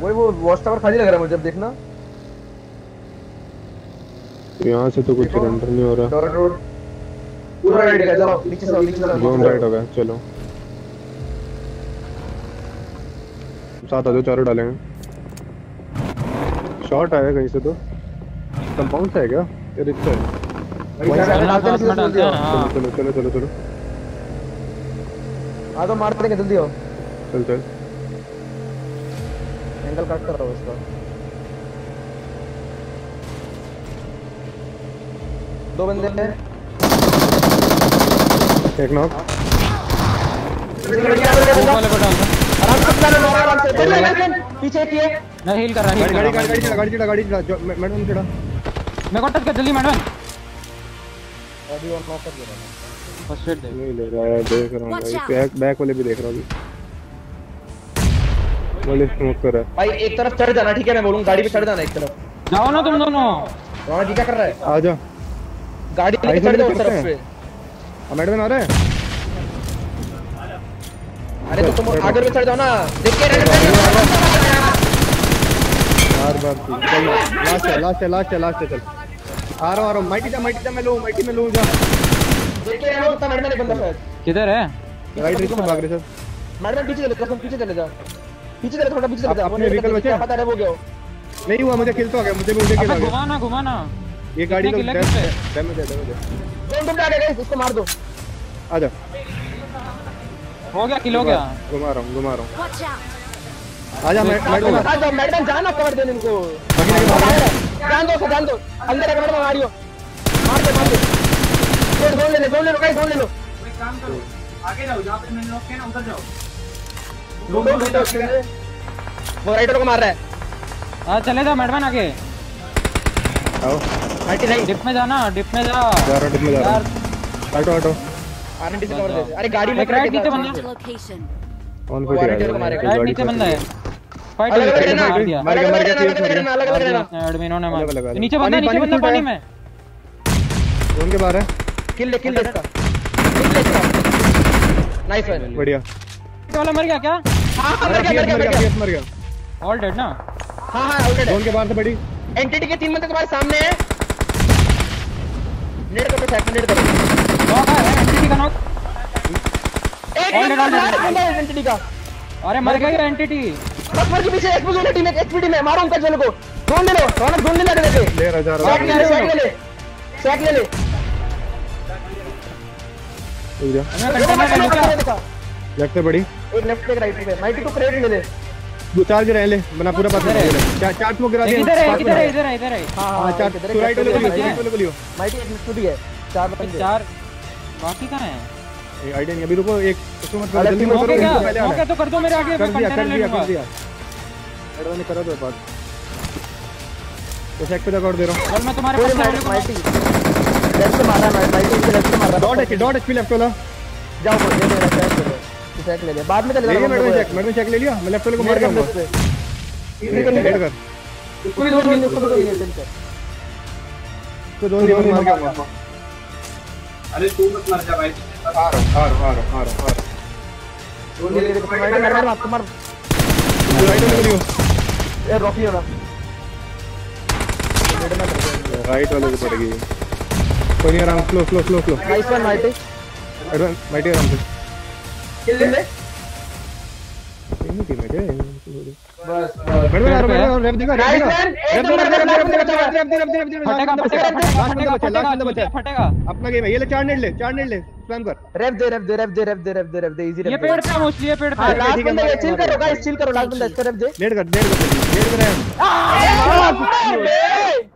वही वो watch tower खाली लग रहा है मुझे अब देखना। यहाँ से तो कुछ रेंडर नहीं हो रहा। टोरेंट रोड पूरा राइट है चलो नीचे चलो नीचे चलो जोन राइट हो गया चलो। साथ आ जाओ चारों डालेंगे। शॉट आया कहीं से तो। कंपाउंड से है क्या? ये रिक्शा है। से हैं हैं हाँ। चलो चलो चलो चलो। हाँ तो मार देंगे जल्दी आओ। चल चल। एंगल कट कर रहा हूँ इसका। दो बंदे हैं। एक नॉक वाले को डाल आराम से चला लो आराम से चल ले ले पीछे किए मैं हील कर रहा। हील गाड़ी कर गाड़ी रहा गाड़ी गाड़ी चला गाड़ी चला मैं- मैडम चला मैं को टच कर जल्दी मैडम। अभी और नॉक कर दे रहा हूँ। फ़र्स्ट एड दे। ले रहा है देख रहा हूँ भाई. बैक बैक वाले भी देख रहा हूँ वाले स्मोक कर. रहा है भाई एक तरफ़ चढ़ जाना ठीक है? मैं बोलूँ गाड़ी पे चढ़ जाना एक तरफ़. जाओ ना तुम दोनों. वहाँ जी क्या कर रहा है? आ जा गाड़ी लेके चढ़ जाओ उस तरफ़ पे. मैडम आ रहा है? अरे तो तुम आगे पे चढ़ जाओ ना. देख के बार बार तू चल लास्ट है लास्ट है लास्ट है लास्ट है चल. आ रहा हूँ आ रहा हूँ माइटी जा माइटी जा मैं लूँ माइटी में लूँ जा. देख के रहने उतना मैडम ने बंदा शायद किधर है? राइट रिक्शा भाग रहे सर. मैडम पीछे चले कसम पीछे चले जा. पीछे चले थोड़ा पीछे चले अपने क्या बचे? पता है वो गया हो। नहीं हुआ मुझे किल तो आ गया मुझे भी मुझे किल आ गया। घुमाना घुमाना। ये गाड़ी तो कितने kill है डैमेज है डैमेज है कौन तुम आगे गए इसको मार दो। आ जा। हो गया किल हो गया। घुमा रहा हूँ घुमा रहा हूँ! आ जा मैं मैडम बता दो मैडम जाना कवर देने इनको। जान दो जान दो। अंदर आके मैडम मारियो मार दो मार दो। जोड़ ले लो जोड़ ले लो गाइस जोड़ ले लो। काम करो। आगे जाओ जहाँ पे मैंने लॉक किया ना उधर जाओ। लूटो लूटो वो राइटर को मार रहा है। हाँ चले जा मैडम आगे। आओ। आरटी नहीं। डिप में जाना डिप में जा जा रहा हूँ जा रहा यार हूँ। ऑटो ऑटो आरटी से कवर दे। अरे गाड़ी लेकर राइट नीचे बंदा RTR को मारेगा। राइट नीचे बंदा है। फाइट अलग अलग मार दिया। मार गया, मार गया, अलग अलग रहना अलग अलग रहना एडमिनो ने मार। नीचे बंदा नीचे बंदा पानी में। जोन के बाहर है? किल ले किल ले इसका। किल ले इसका। नाइस वन बढ़िया। ये वाला मर गया क्या? हाँ हाँ मर गया मर गया मर गया ऑल डेड ना? हाँ हाँ ऑलरेडी जोन के बाहर से बड़ी एंटिटी के तीन बंदे तुम्हारे सामने हैं। नेट करो सेकंड नेट करो। नॉक है एंटिटी का नॉक एक dead, all dead. बंदा है एंटिटी का। अरे मर गया ये एंटिटी बस मर के पीछे एक्सप्लोजन टीम है एक्सपीडी में मारो उनका चलो को। ढूंढ ले लो रौनक ढूंढ ले देखे ले रहा जा रहा। शॉट ले ले। शॉट ले। ले शॉट ले ले ले लूँ लेफ़्ट से बड़ी एक लेफ़्ट एक राइट पे। माइटी टू क्रेडिट ले ले दो चार गिराए ले। बना पूरा पास है। चार चार स्मोक गिरा एक दिया इधर है में इधर है है। इधर है इधर है। हाँ हाँ हाँ चार तू राइट वाले को लियो राइट वाले को लियो। माइटी एक टूट गया चार बंदे। चार बाकी कहाँ है? ये आइडिया नहीं अभी रुको एक उसको मत करो जल्दी मत हो करो पहले हो है। तो कर दो मेरे आगे कर दिया कर ले दिया लूँगा। कर दिया। एडवांस ने करा दो बात तो सेट पे दौड़ दे रहा हूँ। चल मैं तुम्हारे पास माइटी माइटी लेफ़्ट से मारा है माइटी लेफ़्ट से मारा dot H dot HP left वाला? जाओ बोल ले चेक ले ले चेक ले ले बाद में ले लिया मैडम चेक मैडम चेक ले लिया। मैं लेफ़्ट वाले को मार हेड कर। कोई दो नहीं उसको दो नहीं चल तो दो नहीं मार गया अरे तू मत मर जा भाई। आ रहा आ रहा आ रहा आ रहा दो नहीं मार मार आपको मार राइट वाले को ए रॉकी होगा। राइट वाले को पड़ेगी। कोई नहीं आराम slow slow slow slow nice one mighty advance mighty आराम से। किल ले टीम टीम है बस मैडम आ रहा मैडम दिखा रेप दिखा man, एक रेप नंबर दिखा रेप रेप दिखा दिखा, दिखा रेप दिखा फटेगा फटेगा फटेगा फटेगा फटेगा अपना गेम है ये ले चार नेट ले चार नेट ले स्पैम कर रेप दे रेप दे रेप दे रेप दे रेप दे। रेप दे इजी ये पेड़ पे मोस्टली ये पेड़ पे लास्ट बंदा चिल करो गाइस चिल करो लास्ट बंदा इसका रेप दे नेट कर नेट कर नेट कर